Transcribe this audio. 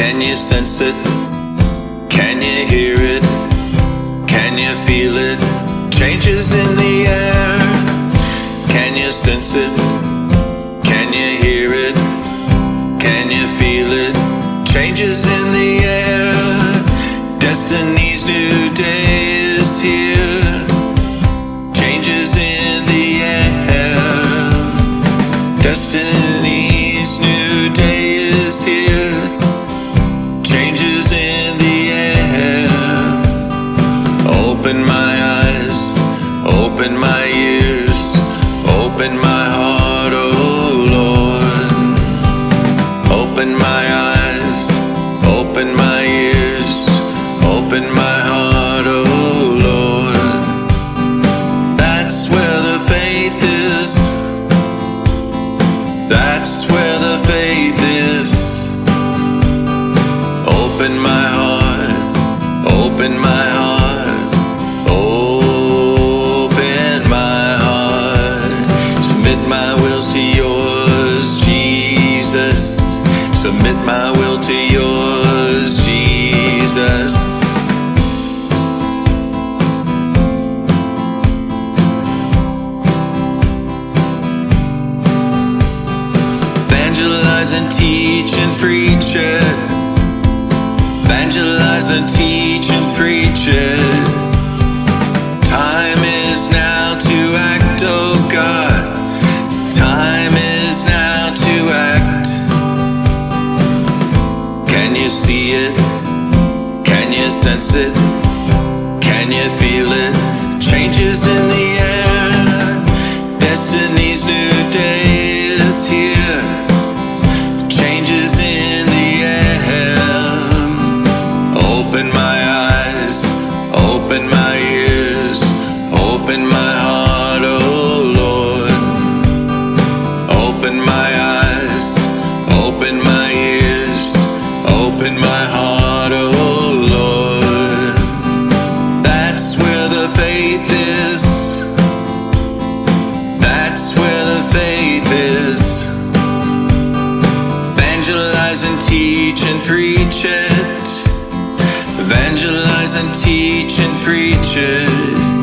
Can you sense it? Can you hear it? Can you feel it? Changes in the air. Can you sense it? Can you hear it? Can you feel it? Changes in the air. Destiny's new day Open my eyes, open my ears, open my heart, oh Lord. Open my eyes, open my ears, open my heart, oh Lord. That's where the faith is. That's where the faith is. Open my heart, open my heart, my will to yours, Jesus. Evangelize and teach and preach it. Evangelize and teach and preach it. See it? Can you sense it? Can you feel it? Changes in the air. Destiny's new day is here. Changes in the air. Open my eyes, open my ears, open my heart, oh Lord. Open my eyes, open my open my heart, oh Lord. That's where the faith is. That's where the faith is. Evangelize and teach and preach it. Evangelize and teach and preach it.